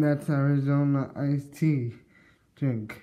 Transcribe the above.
That's Arizona iced tea drink.